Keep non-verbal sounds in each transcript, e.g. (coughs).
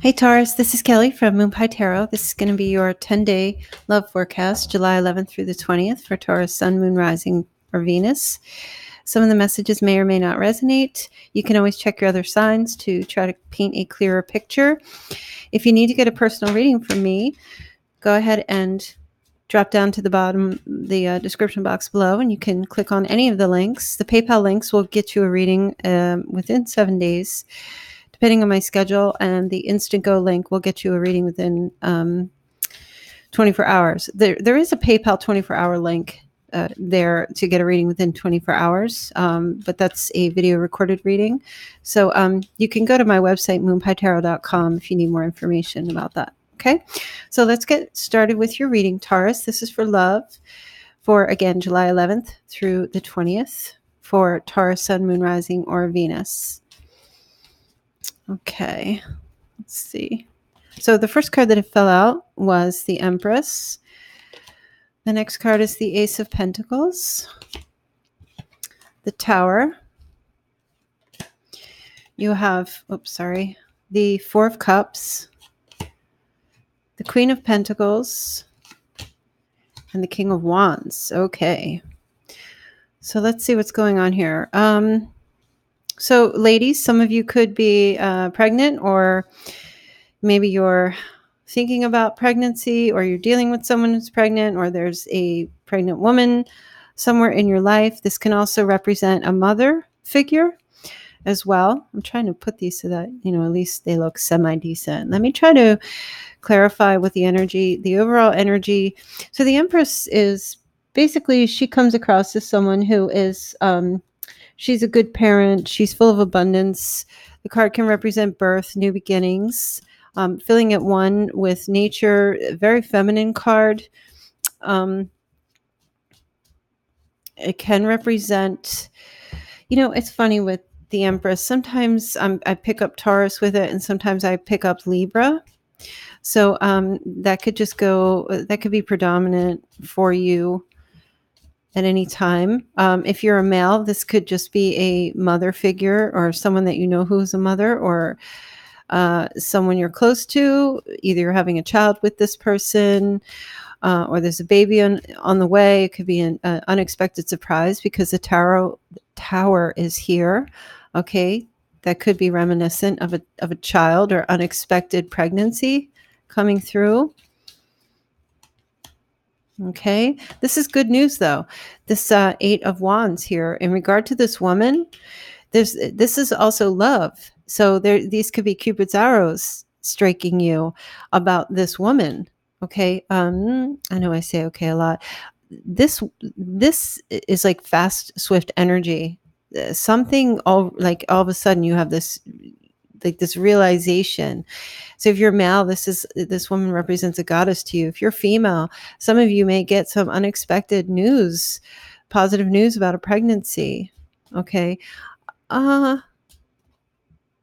Hey Taurus, this is Kelly from Moon Pie Tarot. This is going to be your 10 day love forecast, July 11th through the 20th for Taurus, Sun, Moon, Rising, or Venus. Some of the messages may or may not resonate. You can always check your other signs to try to paint a clearer picture. If you need to get a personal reading from me, go ahead and drop down to the bottom, the uh, description box below, and you can click on any of the links. The PayPal links will get you a reading um, within seven days, depending on my schedule, and the Instantgo link will get you a reading within um, 24 hours. There, there is a PayPal 24 hour link uh, there to get a reading within 24 hours, um, but that's a video recorded reading. So um, you can go to my website, moonpietarot.com, if you need more information about that. Okay, so let's get started with your reading, Taurus. This is for love for again July 11th through the 20th for Taurus, Sun, Moon, Rising, or Venus. Okay, let's see. So the first card that it fell out was the Empress. The next card is the Ace of Pentacles, the Tower. You have, oops, sorry, the Four of Cups, the Queen of Pentacles, and the King of Wands. Okay. So let's see what's going on here. Um, so, ladies, some of you could be uh, pregnant, or maybe you're thinking about pregnancy, or you're dealing with someone who's pregnant, or there's a pregnant woman somewhere in your life. This can also represent a mother figure as well. I'm trying to put these so that, you know, at least they look semi decent. Let me try to clarify with the energy, the overall energy. So the Empress is basically, she comes across as someone who is, um, she's a good parent, she's full of abundance. The card can represent birth, new beginnings. Um, filling it one with nature, very feminine card. Um, it can represent, you know, it's funny with the Empress. Sometimes um, I pick up Taurus with it, and sometimes I pick up Libra. So um, that could just go, that could be predominant for you at any time. Um, if you're a male, this could just be a mother figure or someone that you know who's a mother or uh, someone you're close to. Either you're having a child with this person uh, or there's a baby on, on the way. It could be an uh, unexpected surprise because the tower, tower is here. Okay. That could be reminiscent of a, of a child or unexpected pregnancy coming through. Okay, this is good news though. This uh, Eight of Wands here, in regard to this woman, there's this is also love. So there, these could be Cupid's arrows striking you about this woman. Okay, um, I know I say okay a lot. This this is like fast, swift energy. Uh, something all like all of a sudden you have this like this realization. So if you're male, this is this woman represents a goddess to you. If you're female, some of you may get some unexpected news, positive news about a pregnancy. Okay. Uh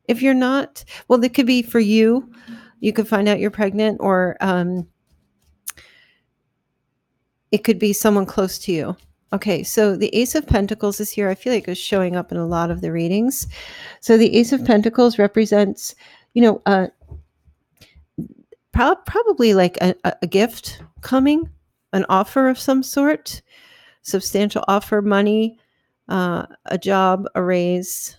if you're not, well, it could be for you. You could find out you're pregnant, or um, it could be someone close to you. Okay, so the Ace of Pentacles is here. I feel like it's showing up in a lot of the readings. So the Ace of Pentacles represents, you know, uh, pro- probably like a, a gift coming, an offer of some sort, substantial offer, money, uh, a job, a raise,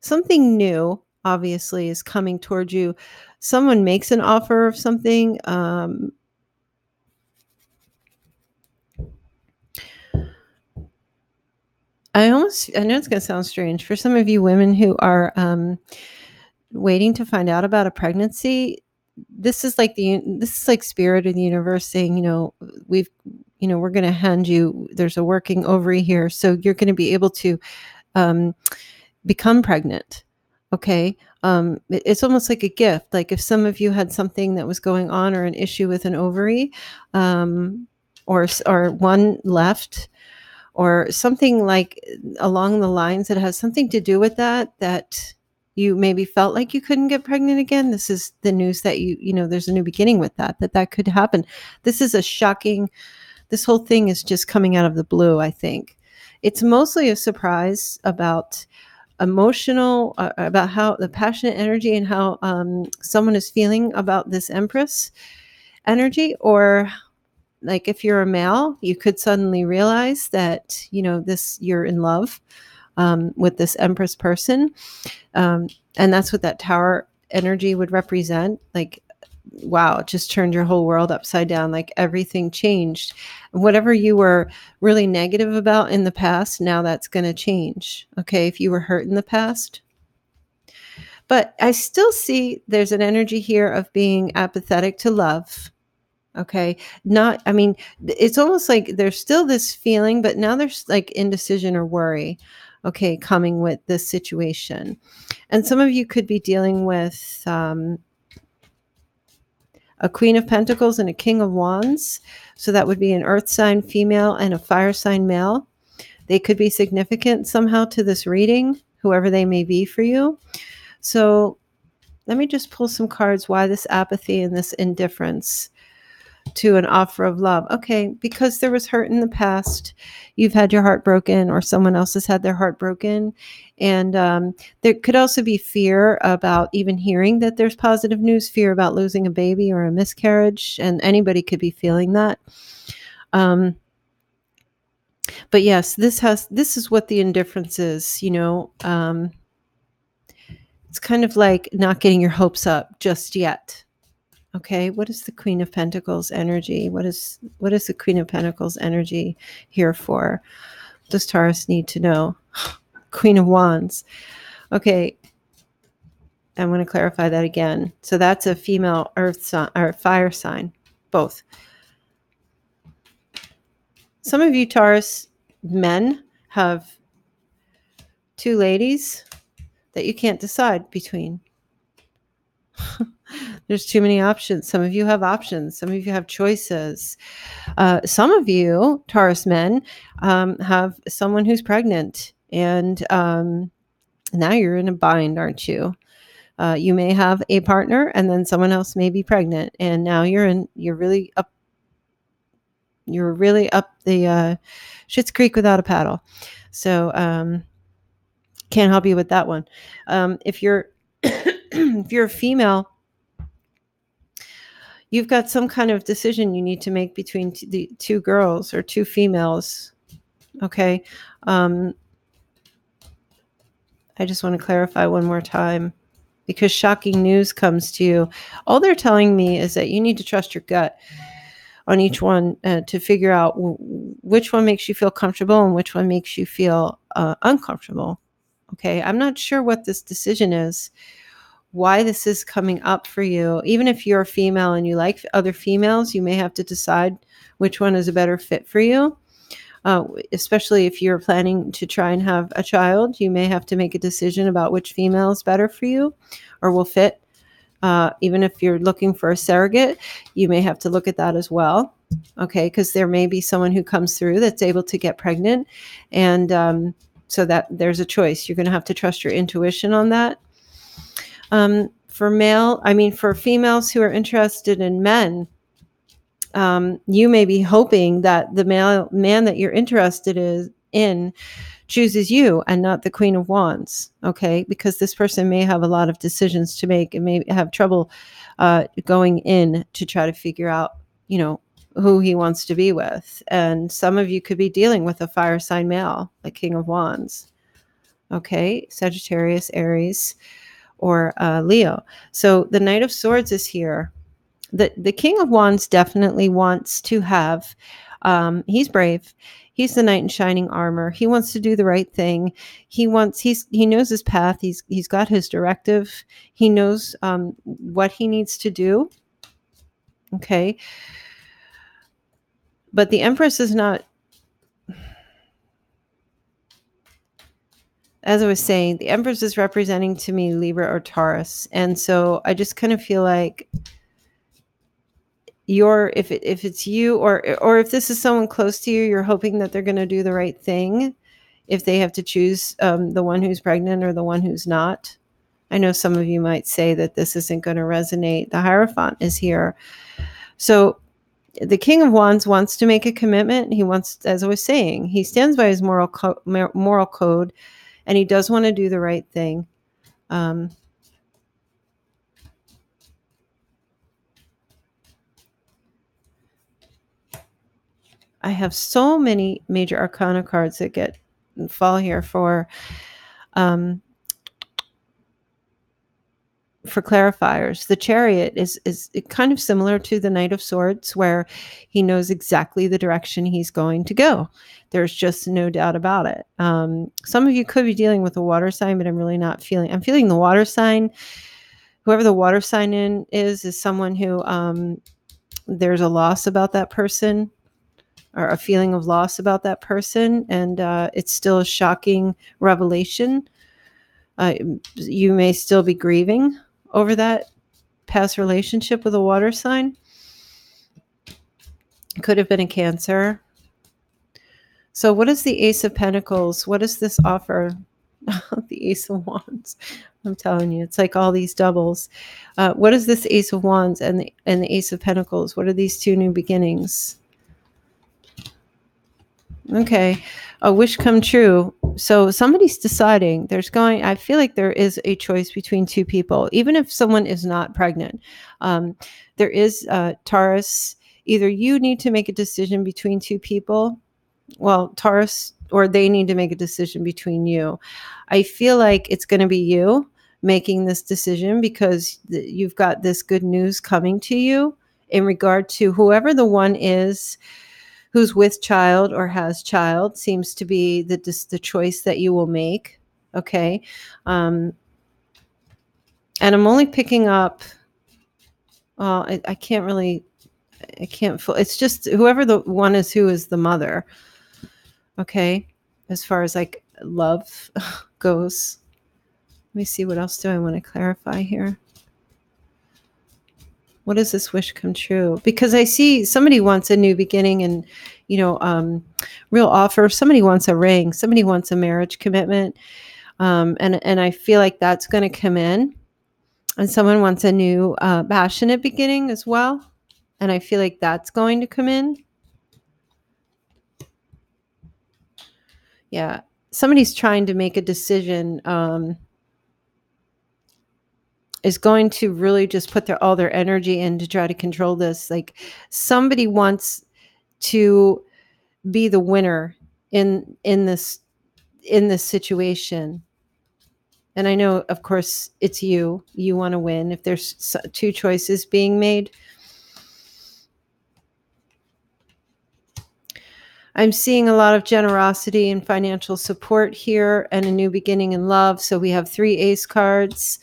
something new. Obviously, is coming towards you. Someone makes an offer of something. Um, I almost, I know it's going to sound strange for some of you women who are um, waiting to find out about a pregnancy. This is like the, this is like spirit of the universe saying, you know, we've, you know, we're going to hand you, there's a working ovary here. So you're going to be able to um, become pregnant. Okay. Um, it's almost like a gift. Like if some of you had something that was going on or an issue with an ovary, um, or, or one left, or something like along the lines that has something to do with that that you maybe felt like you couldn't get pregnant again. This is the news that you you know there's a new beginning with that that that could happen. This is a shocking this whole thing is just coming out of the blue i think. It's mostly a surprise about emotional uh, about how the passionate energy and how um, someone is feeling about this empress energy or like if you're a male you could suddenly realize that you know this you're in love um, with this empress person um, and that's what that tower energy would represent like wow it just turned your whole world upside down like everything changed. Whatever you were really negative about in the past now that's going to change okay? If you were hurt in the past. But i still see there's an energy here of being apathetic to love okay not i mean it's almost like there's still this feeling but now there's like indecision or worry okay coming with this situation. And some of you could be dealing with um, a queen of pentacles and a king of wands so that would be an earth sign female and a fire sign male. They could be significant somehow to this reading whoever they may be for you. So let me just pull some cards why this apathy and this indifference to an offer of love. Okay, because there was hurt in the past, you've had your heart broken, or someone else has had their heart broken. And um, there could also be fear about even hearing that there's positive news, fear about losing a baby or a miscarriage. And anybody could be feeling that. Um, but yes, this has this is what the indifference is, you know. Um, it's kind of like not getting your hopes up just yet Okay, what is the Queen of Pentacles energy? What is what is the Queen of Pentacles energy here for? Does Taurus need to know? (sighs) Queen of Wands. Okay, I'm going to clarify that again. So that's a female earth sign or fire sign, both. Some of you Taurus men have two ladies that you can't decide between. (laughs) There's too many options. Some of you have options. Some of you have choices. Uh, some of you, Taurus men, um, have someone who's pregnant, and um, now you're in a bind, aren't you? Uh, you may have a partner, and then someone else may be pregnant, and now you're in. You're really up. You're really up the uh, Creek without a paddle. So um, can't help you with that one. Um, if you're (coughs) (clears throat) if you're a female you've got some kind of decision you need to make between t- the two girls or two females. Okay. Um, I just want to clarify one more time because shocking news comes to you. All they're telling me is that you need to trust your gut on each one uh, to figure out w- which one makes you feel comfortable and which one makes you feel uh, uncomfortable. Okay. I'm not sure what this decision is why this is coming up for you. Even if you're a female and you like other females, you may have to decide which one is a better fit for you. Uh, especially if you're planning to try and have a child, you may have to make a decision about which female is better for you or will fit. Uh, even if you're looking for a surrogate, you may have to look at that as well. Okay, because there may be someone who comes through that's able to get pregnant. And um, so that there's a choice. You're going to have to trust your intuition on that um, for male, I mean, for females who are interested in men, um, you may be hoping that the male man that you're interested is, in chooses you and not the Queen of Wands. Okay, because this person may have a lot of decisions to make and may have trouble uh, going in to try to figure out, you know, who he wants to be with. And some of you could be dealing with a fire sign male, like King of Wands. Okay, Sagittarius, Aries or uh, Leo. So the Knight of Swords is here. The, the King of Wands definitely wants to have, um, he's brave. He's the knight in shining armor. He wants to do the right thing. He wants, he's, he knows his path. He's, he's got his directive. He knows um, what he needs to do. Okay. But the Empress is not as I was saying, the Empress is representing to me Libra or Taurus, and so I just kind of feel like you're if it, if it's you or or if this is someone close to you, you're hoping that they're going to do the right thing. If they have to choose um, the one who's pregnant or the one who's not, I know some of you might say that this isn't going to resonate. The Hierophant is here, so the King of Wands wants to make a commitment. He wants, as I was saying, he stands by his moral co- moral code and he does want to do the right thing. Um, I have so many major arcana cards that get fall here for um, for clarifiers. The chariot is is kind of similar to the Knight of Swords, where he knows exactly the direction he's going to go. There's just no doubt about it. Um, some of you could be dealing with a water sign, but I'm really not feeling. I'm feeling the water sign. Whoever the water sign in is is someone who um, there's a loss about that person or a feeling of loss about that person, and uh, it's still a shocking revelation. Uh, you may still be grieving over that past relationship with a water sign. It Could have been a Cancer. So, what is the Ace of Pentacles? What does this offer? (laughs) the Ace of Wands. I'm telling you, it's like all these doubles. Uh, what is this Ace of Wands and the and the Ace of Pentacles? What are these two new beginnings? Okay. A wish come true. So somebody's deciding there's going, I feel like there is a choice between two people, even if someone is not pregnant. Um, there is uh, Taurus. Either you need to make a decision between two people. Well, Taurus, or they need to make a decision between you. I feel like it's going to be you making this decision because th- you've got this good news coming to you in regard to whoever the one is who's with child or has child seems to be the the choice that you will make. Okay, um, and I'm only picking up. Well, I, I can't really. I can't. It's just whoever the one is who is the mother. Okay, as far as like love (laughs) goes. Let me see what else do I want to clarify here what does this wish come true? Because i see somebody wants a new beginning and you know um, real offer. Somebody wants a ring somebody wants a marriage commitment um, and and i feel like that's going to come in. And someone wants a new uh, passionate beginning as well and i feel like that's going to come in. Yeah somebody's trying to make a decision um, is going to really just put their all their energy in to try to control this. Like somebody wants to be the winner in in this in this situation. And i know of course it's you. You want to win. If there's two choices being made. I'm seeing a lot of generosity and financial support here and a new beginning in love. So we have three ace cards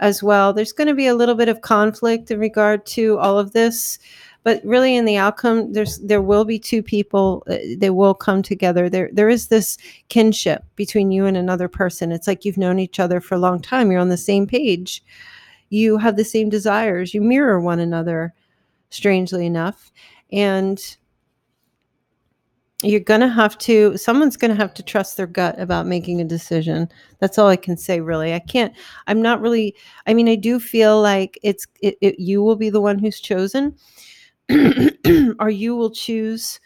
as well. There's going to be a little bit of conflict in regard to all of this, but really in the outcome, there's there will be two people. Uh, they will come together. There there is this kinship between you and another person. It's like you've known each other for a long time. You're on the same page. You have the same desires. You mirror one another, strangely enough, and you're going to have to someone's going to have to trust their gut about making a decision. That's all i can say really. I can't i'm not really i mean i do feel like it's it, it, you will be the one who's chosen. (clears throat) Or you will choose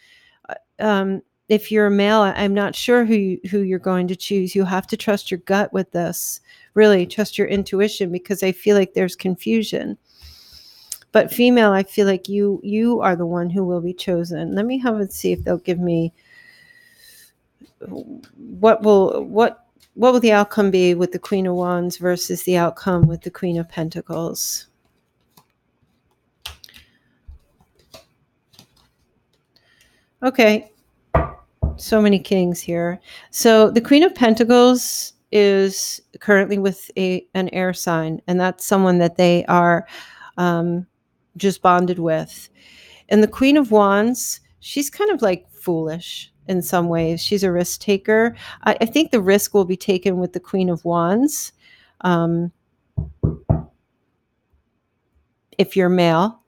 uh, um, if you're a male i'm not sure who you, who you're going to choose. You have to trust your gut with this really trust your intuition because i feel like there's confusion but female i feel like you you are the one who will be chosen. Let me have it see if they'll give me what will what what will the outcome be with the queen of wands versus the outcome with the queen of pentacles? Okay. So many kings here. So the queen of pentacles is currently with a an air sign and that's someone that they are um, just bonded with. And the Queen of Wands, she's kind of like foolish in some ways. She's a risk taker. I, I think the risk will be taken with the Queen of Wands. Um, if you're male,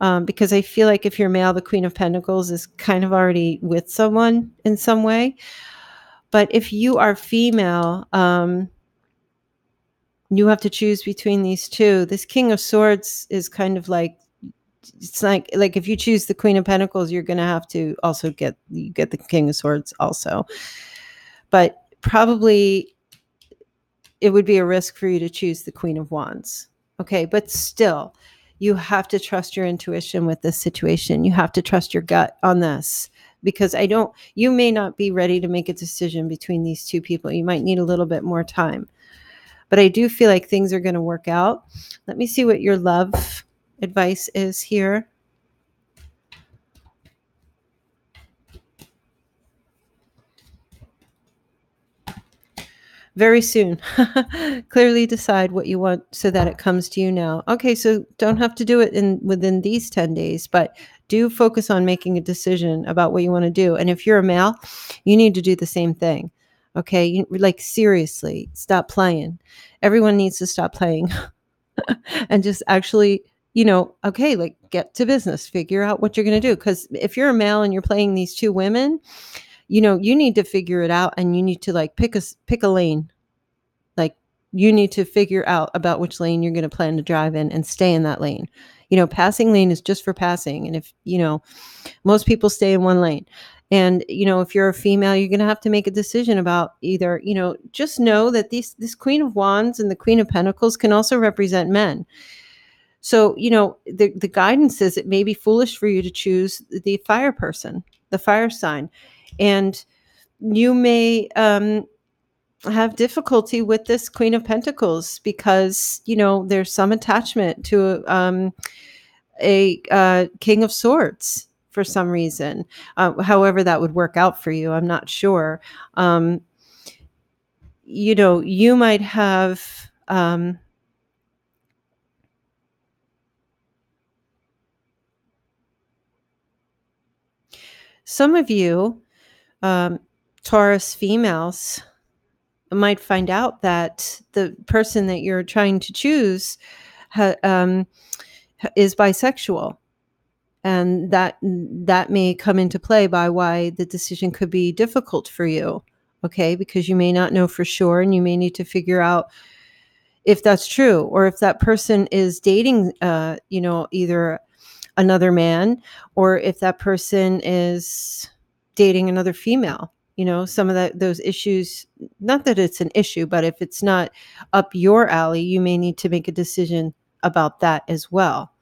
um, because I feel like if you're male, the Queen of Pentacles is kind of already with someone in some way. But if you are female, um, you have to choose between these two. This King of Swords is kind of like it's like like if you choose the Queen of Pentacles, you're going to have to also get you get the King of Swords also. But probably it would be a risk for you to choose the Queen of Wands. Okay, but still, you have to trust your intuition with this situation. You have to trust your gut on this because I don't, you may not be ready to make a decision between these two people. You might need a little bit more time. But I do feel like things are going to work out. Let me see what your love advice is here. very soon. (laughs) Clearly decide what you want so that it comes to you now. Okay, so don't have to do it in within these 10 days, but do focus on making a decision about what you want to do. And if you're a male, you need to do the same thing. Okay, like seriously, stop playing. Everyone needs to stop playing (laughs) and just actually you know, okay, like get to business, figure out what you're going to do. Because if you're a male and you're playing these two women, you know you need to figure it out and you need to like pick a pick a lane like you need to figure out about which lane you're going to plan to drive in and stay in that lane you know passing lane is just for passing and if you know most people stay in one lane and you know if you're a female you're going to have to make a decision about either you know just know that these this queen of wands and the queen of pentacles can also represent men. So you know the, the guidance is it may be foolish for you to choose the fire person the fire sign. And you may um, have difficulty with this Queen of Pentacles because, you know, there's some attachment to um, a uh, King of Swords for some reason. Uh, however, that would work out for you, I'm not sure. Um, you know, you might have. Um, some of you um, Taurus females might find out that the person that you're trying to choose ha, um, is bisexual and that that may come into play by why the decision could be difficult for you okay? Because you may not know for sure and you may need to figure out if that's true or if that person is dating uh, you know either another man or if that person is dating another female you know? Some of that those issues not that it's an issue but if it's not up your alley you may need to make a decision about that as well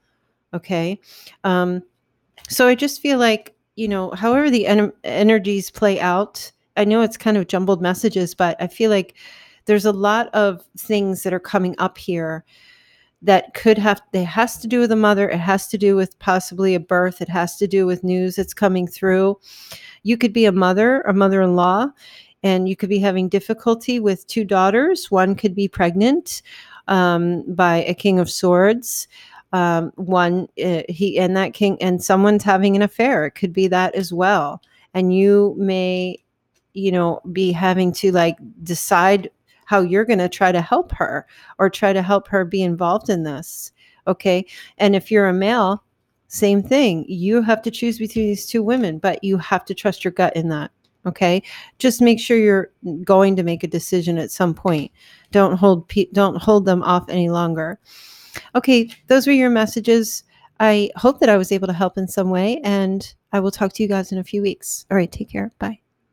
okay? Um so i just feel like you know however the en- energies play out i know it's kind of jumbled messages but i feel like there's a lot of things that are coming up here that could have it has to do with a mother it has to do with possibly a birth it has to do with news that's coming through. You could be a mother a mother-in-law and you could be having difficulty with two daughters. One could be pregnant um, by a king of swords um, one uh, he and that king and someone's having an affair it could be that as well and you may you know be having to like decide how you're going to try to help her or try to help her be involved in this. Okay. And if you're a male, same thing. You have to choose between these two women, but you have to trust your gut in that. Okay. Just make sure you're going to make a decision at some point. Don't hold, pe- don't hold them off any longer. Okay. Those were your messages. I hope that I was able to help in some way and I will talk to you guys in a few weeks. All right. Take care. Bye.